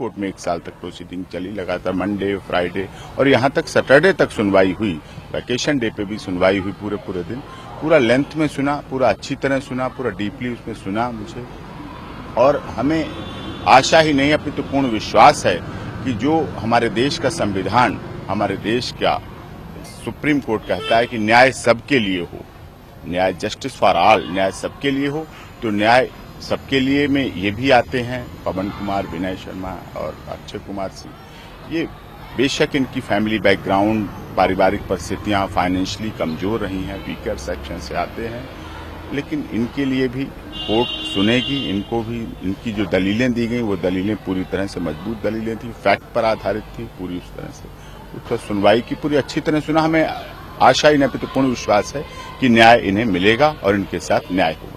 Court में एक साल तक प्रोसीडिंग चली, लगातार मंडे फ्राइडे और यहाँ तक सैटरडे तक सुनवाई हुई। वैकेशन डे पे भी सुनवाई हुई पूरे पूरे दिन। पूरा लेंथ में सुना, पूरा अच्छी तरह सुना, पूरा डीपली उसमें सुना मुझे। और हमें आशा ही नहीं, अपनी तो पूर्ण विश्वास है कि जो हमारे देश का संविधान, हमारे देश का सुप्रीम कोर्ट कहता है कि न्याय सबके लिए हो। न्याय जस्टिस फॉर ऑल न्याय सबके लिए हो तो न्याय सबके लिए में ये भी आते हैं, पवन कुमार, विनय शर्मा और अक्षय कुमार सिंह। ये बेशक इनकी फैमिली बैकग्राउंड, पारिवारिक परिस्थितियाँ फाइनेंशियली कमज़ोर रही हैं वीकर सेक्शन से आते हैं, लेकिन इनके लिए भी कोर्ट सुनेगी, इनको भी, इनकी जो दलीलें दी गई, वो दलीलें पूरी तरह से मज़बूत दलीलें थी फैक्ट पर आधारित थी, पूरी उस तरह से। उस पर सुनवाई की पूरी अच्छी तरह सुना। हमें आशा, इन्हें नहीं तो पूर्ण विश्वास है कि न्याय इन्हें मिलेगा और इनके साथ न्याय होगा।